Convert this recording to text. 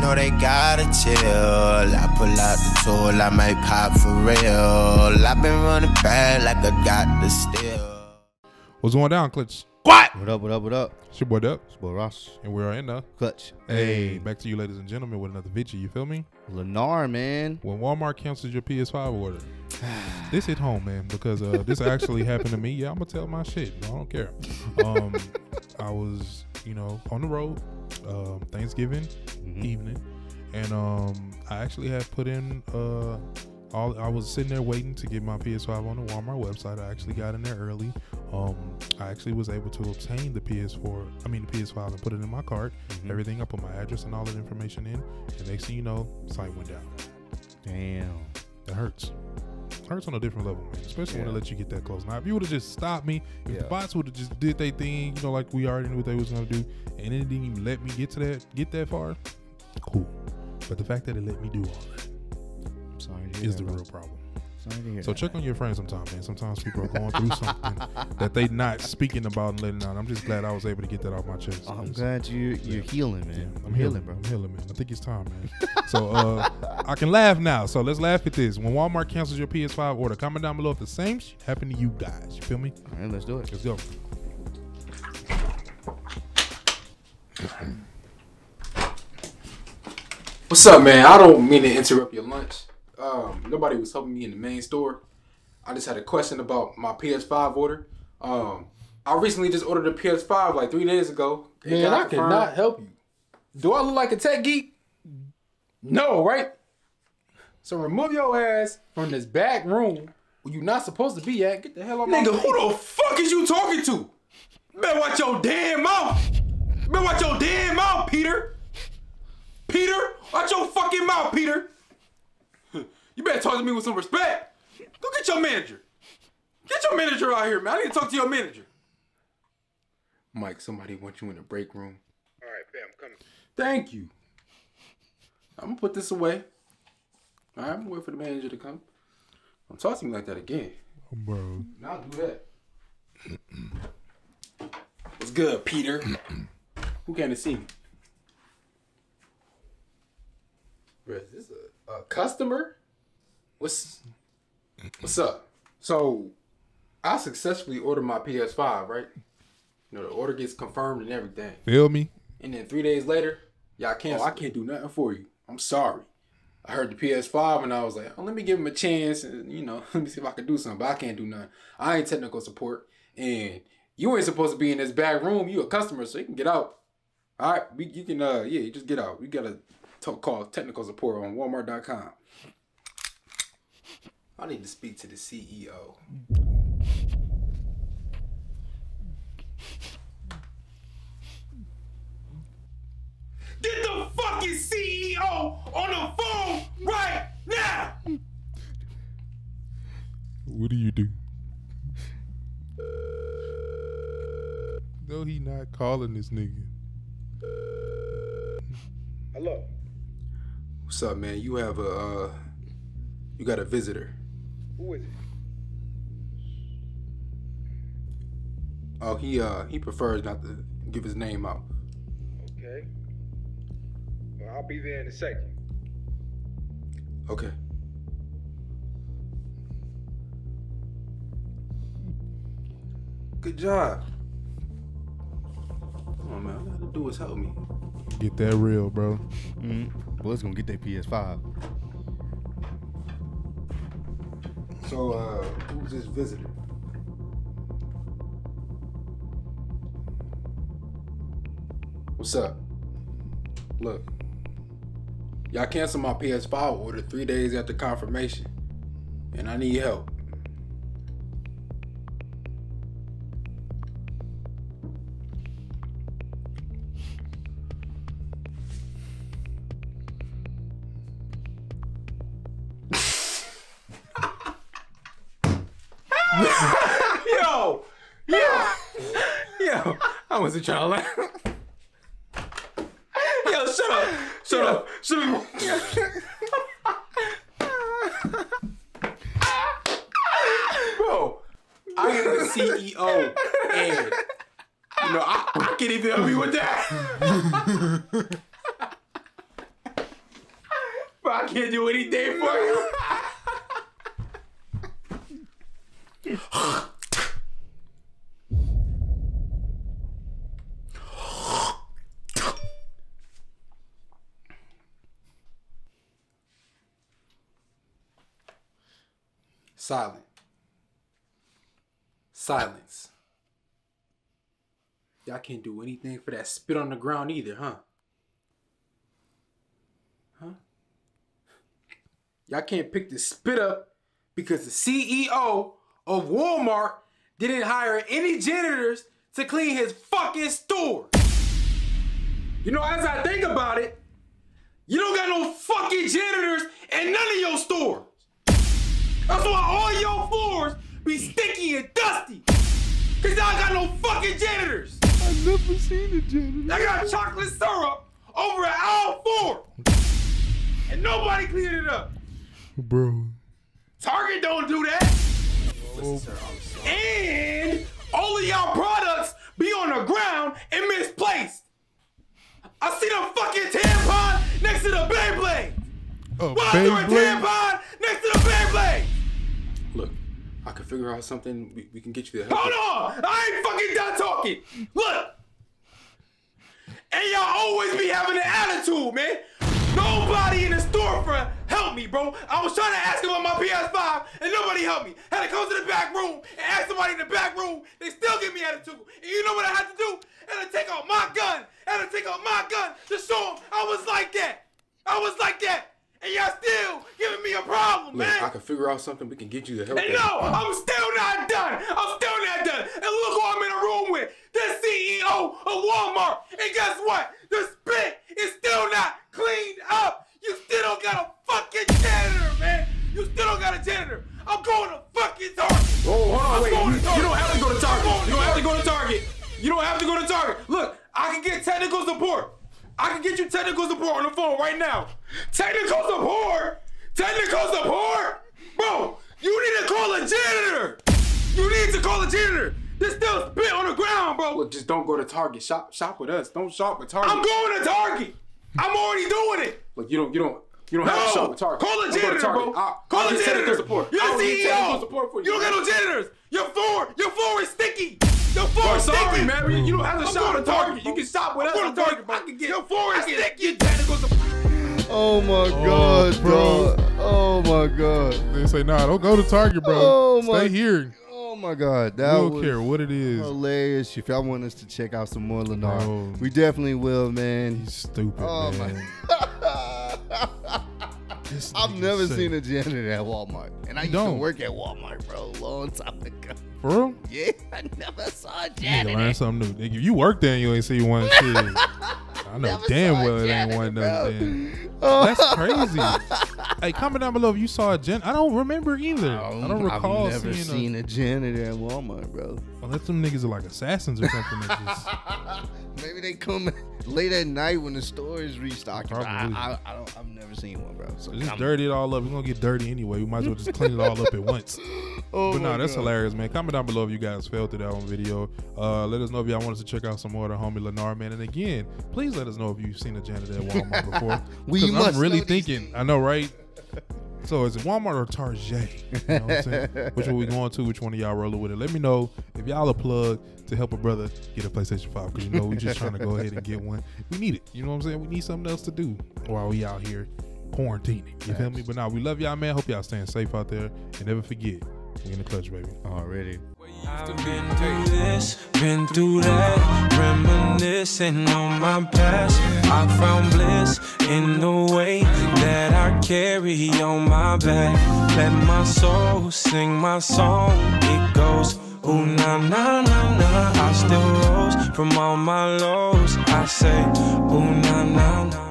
know they gotta chill. I pull out the tool, I might pop for real. I've been running bad like I got the steal. What's going down, Clutch? What What up, what up, what up? It's your boy Dub, It's boy Ross. and we're in the Clutch. Hey, back to you, ladies and gentlemen, with another video. You feel me? Lenarr, man. When Walmart cancels your PS5 order, this hit home, man, because uh, this actually happened to me. Yeah, I'm gonna tell my shit. I don't care. Um, I was, you know, on the road, um, Thanksgiving Mhm. evening, and um, I actually had put in uh, all. I was sitting there waiting to get my PS5 on the Walmart website. I actually got in there early. Um, I actually was able to obtain the PS4. I mean the PS5 and put it in my cart. Mhm. Everything. I put my address and all that information in, and next thing you know, site went down. Damn. That hurts. Hurts on a different level, man. Especially when Yeah. they let you get that close. Now, if you would have just stopped me, if Yeah. the bots would have just did their thing, you know, like we already knew what they was gonna do, and it didn't even let me get to that, get that far, cool. But the fact that it let me do all that I'm sorry is the real problem. Sorry to hear So that, check on your friends sometimes, man. Sometimes people are going through something that they not speaking about and letting out. I'm just glad I was able to get that off my chest. I'm glad you you're Yeah. healing, Yeah, man. I'm healing, bro. I'm healing, man. I think it's time, man. so uh, I can laugh now. So let's laugh at this. When Walmart cancels your PS5 order, comment down below if the same shit happened to you guys. You feel me? All right, let's do it. Let's go. What's up, man? I don't mean to interrupt your lunch. Um, nobody was helping me in the main store. I just had a question about my PS5 order. Um, I recently just ordered a PS5 like three days ago. It Man, I confirmed. cannot help you. Do I look like a tech geek? No, right? So remove your ass from this back room where you're not supposed to be at. Get the hell out my Nigga, face. who the fuck is you talking to? Man, watch your damn mouth. Man, watch your damn mouth, Peter. Peter, watch your fucking mouth, Peter. You better talk to me with some respect. Go get your manager. Get your manager out here, man. I need to talk to your manager. Mike, somebody wants you in the break room. All right, fam, come. Thank you. I'm gonna put this away. All right, I'm gonna wait for the manager to come. Don't talk to me like that again. Bro. Now do that. What's good, Peter? Who came to see me? Bro, is this a, a customer? What's What's up? So, I successfully ordered my PS5, right? You know, the order gets confirmed and everything. Feel me? And then three days later, y'all cancel. Oh, I can't do nothing for you. I'm sorry. I heard the PS5 and I was like, oh, let me give him a chance and, you know, let me see if I can do something. But I can't do nothing. I ain't technical support. And you ain't supposed to be in this back room. You a customer, so you can get out. All right, we, you can, uh, yeah, you just get out. We got to talk, call technical support on walmart.com. I need to speak to the E CEO. Get the fucking CEO on the phone right now! What do you do? No, he not calling this nigga. Hello. What's up, man? You have a uh you got a visitor. Who is it? Oh, he uh he prefers not to give his name out. Okay. Well, I'll be there in a second. Okay. Good job. Come on, man. All I gotta do is help me. Get that real, bro. Mm. Boy's gonna get that PS5. So, uh, who's this visitor? What's up? Look, y'all canceled my PS5 order three days after confirmation, and I need help. I wasn't trying to laugh. Yo, shut up, shut up, shut up. Bro, I am the CEO, and you know I can't even help you with that. I can't do anything for you. Silent. Silence. Y'all can't do anything for that spit on the ground either, huh? Huh? Y'all can't pick the spit up because the CEO of Walmart didn't hire any janitors to clean his fucking store. You know, as I think about it, you don't got no fucking janitors in none of your stores. That's why all your floors be sticky and dusty. Cause y'all got no fucking janitors. I never seen a janitor. I got chocolate syrup over at aisle four. And nobody cleaned it up. Bro. Target don't do that. And all of y'all products be on the ground and misplaced. I see the fucking tampon next to the Beyblade. Oh, Why is there a Beyblade? tampon can figure out something. We, we can get you the help. Hold on! I ain't fucking done talking! Look! And y'all always be having an attitude, man! Nobody in the storefront helped me, bro. I was trying to ask about my PS5 and nobody helped me. Had to come to the back room and ask somebody in the back room. They still give me attitude. And you know what I had to do? I had to take out my gun. I had to take out my gun to show them I was like that. I was like that. And y'all still giving me a problem, Look, man. I can figure out something. We can get you the help. And no, I'm still not done. I'm still not done. And look who I'm in a room with. The CEO of Walmart. And guess what? The spit is still not cleaned up. You still don't got a fucking janitor, man. You still don't got a janitor. I'm going to fucking Target. Oh, hold on, I'm wait. going You, to you don't have to go to Target. You don't have to go to Target. You don't have to go to Target. Look, I can get technical support. I can get you technical support on the phone right now. Technical support? Technical support? Bro, you need to call a janitor. You need to call a janitor. There's still spit on the ground, bro. Look, just don't go to Target. Shop, shop with us. Don't shop with Target. I'm going to Target. I'm already doing it. Look, you don't, you don't, you don't have to No, shop with Target. call a Don't go to janitor, bro. I'll, call I'll a janitor. technical support. You're the CEO. technical support for you. You don't got no janitors. Your floor, your floor is sticky. Your floor Bro, is sorry, man. You, you don't have to I'm shop going Target. Target, You can shop with I'm us going Target, Target. bro. I can get your floor is sticky. Oh my Oh, god, bro. dog. Oh my god. They say, nah, don't go to Target, bro. Oh, my- Stay here. Oh my god. We That don't was care what it is. hilarious. If y'all want us to check out some more Lenarr, Bro. we definitely will, man. He's stupid, Oh man. my. I've never sick. seen a janitor at Walmart, and I used to don't. work at Walmart, bro, a long time ago. For real? Yeah, I never saw a janitor. learn something new. Nigga, you work there and you ain't see one shit. I know damn well it ain't one nothing. Oh. That's crazy. hey, comment down below if you saw a gen. I don't remember either. I don't recall I've never seeing seen a, janitor at Walmart, bro. a. Unless them niggas are like assassins or something. Just, Maybe they come late at night when the store is restocking. I, Probably. I, I don't, I've never seen one, bro. So just dirty it all up. We're gonna get dirty anyway. We might as well just clean it all up at once. Oh But no, that's God. hilarious, man. Comment down below if you guys felt it out on video. Uh, let us know if y'all want us to check out some more of the homie Lenarr, man. And again, please let us know if you've seen a janitor at Walmart before. We must I'm really thinking. I know, right? So is it Walmart or Target? You know what I'm saying? Which one we going to? Which one of y'all rolling with it? Let me know if y'all a plug to help a brother get a PlayStation 5 because you know we just trying to go ahead and get one. We need it. You know what I'm saying? We need something else to do while we out here quarantining. You feel me? But now we love y'all, man. Hope y'all staying safe out there and never forget we in the clutch, baby. already. I've been through this, been through that, reminiscing on my past. I found bliss in the way that I carry on my back. Let my soul sing my song. It goes. Ooh, na na na na, I still rose from all my lows. I say, ooh, na na na.